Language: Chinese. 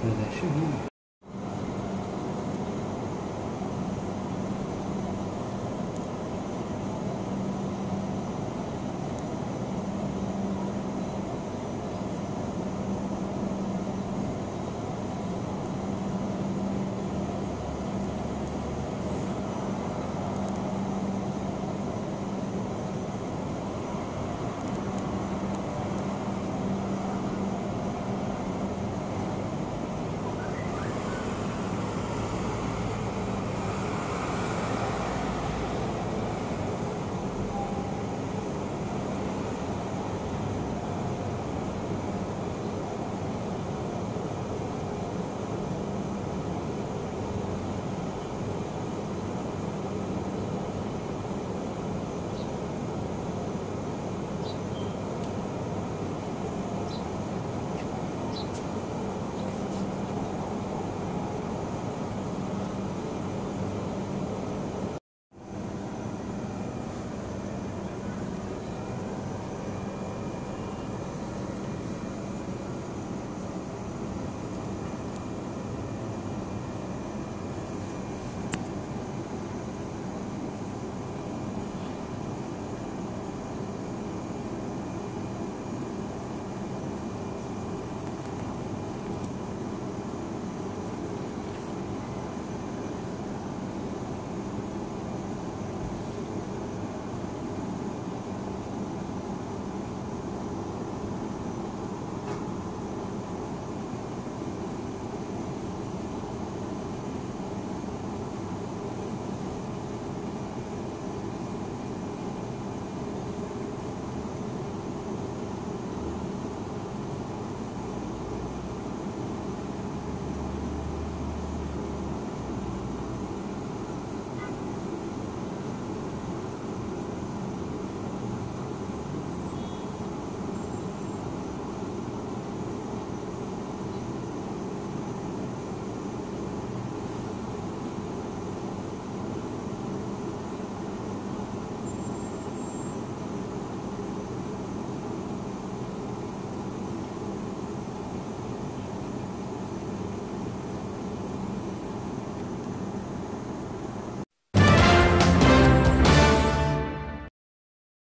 对在训练。